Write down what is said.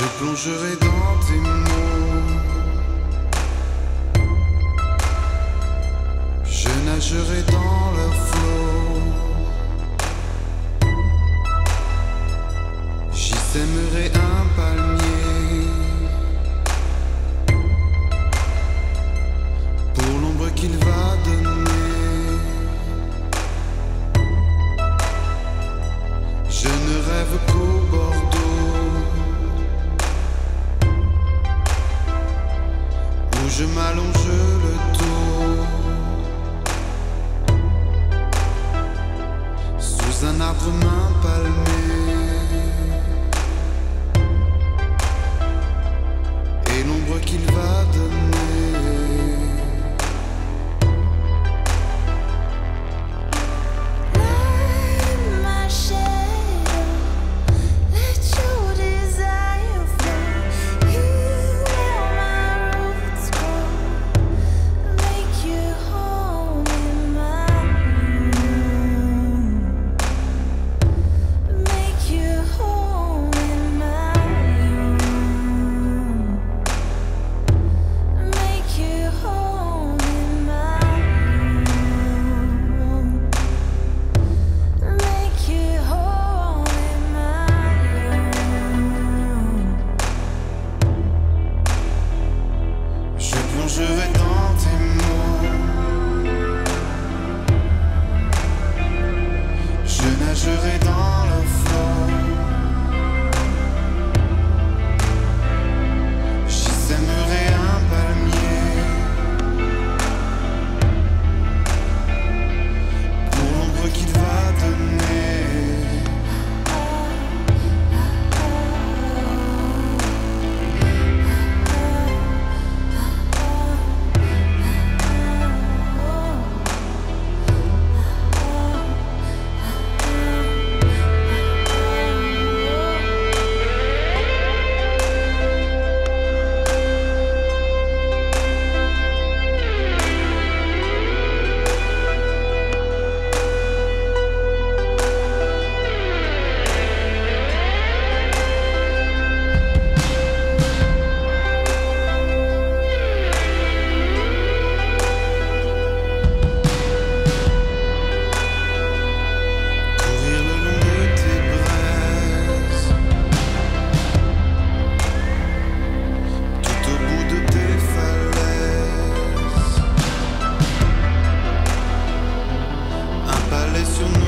Je plongerai dans tes mots. Je nagerai dans leur flot. J'y sèmerai un palmier. Pour l'ombre qu'il va donner. Je ne rêve qu'au je m'allonge le dos sous un arbre main. laisse sur.